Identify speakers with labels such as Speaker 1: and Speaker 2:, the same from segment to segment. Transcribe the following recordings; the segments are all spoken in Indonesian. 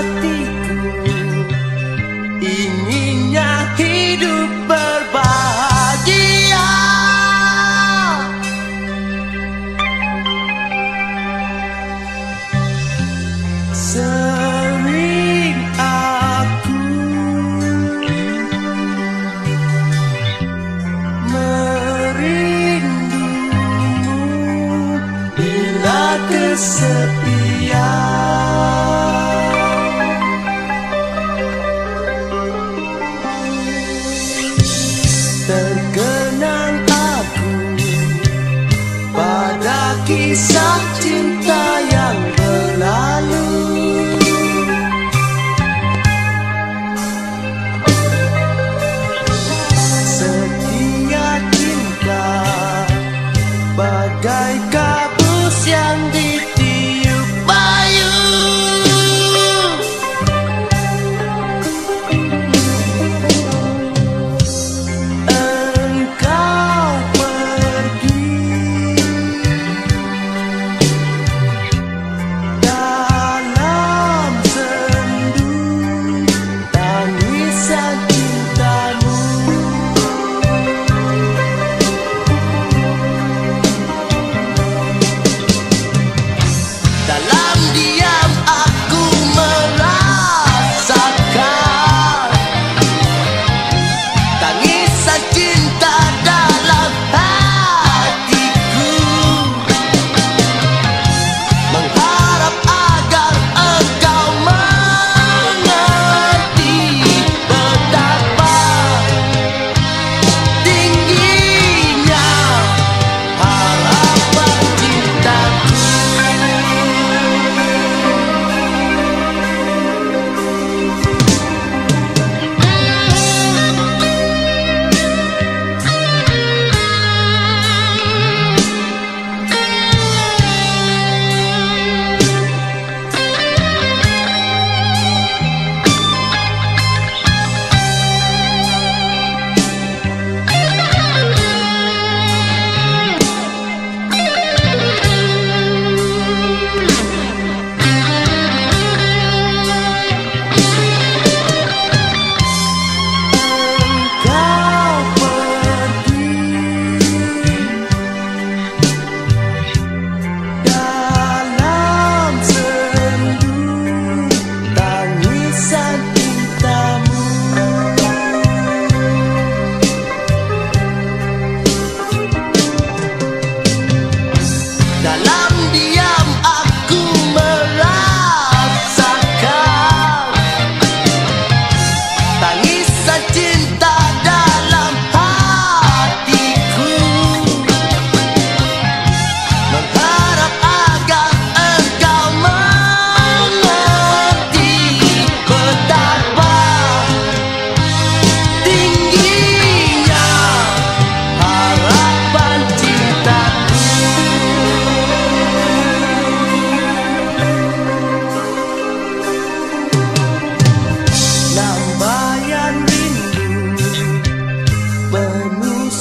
Speaker 1: hatiku. Inginnya hidup berbahagia. Sering aku merindumu Bila kesepian kisah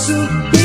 Speaker 1: to.